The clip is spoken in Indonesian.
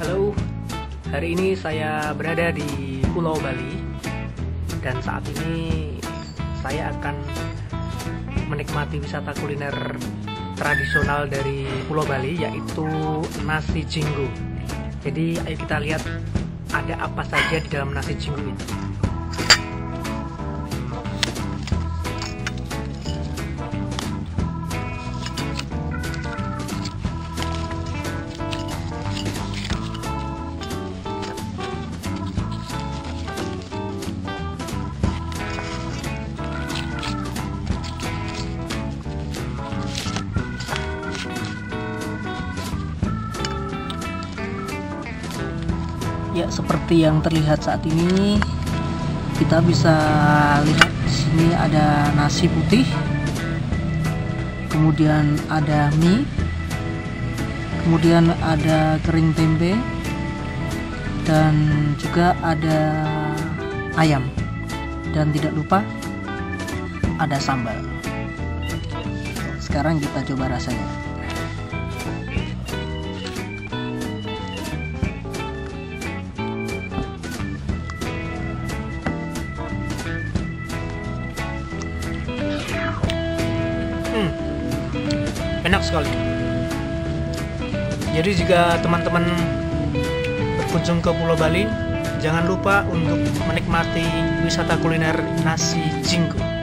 Halo, hari ini saya berada di Pulau Bali dan saat ini saya akan menikmati wisata kuliner tradisional dari Pulau Bali yaitu nasi jinggo. Jadi ayo kita lihat ada apa saja di dalam nasi jinggo ini. Ya, seperti yang terlihat saat ini, kita bisa lihat di sini ada nasi putih, kemudian ada mie, kemudian ada kering tempe, dan juga ada ayam, dan tidak lupa ada sambal. Sekarang kita coba rasanya. Enak sekali. Jadi jika teman-teman berkunjung ke Pulau Bali, jangan lupa untuk menikmati wisata kuliner nasi jinggo.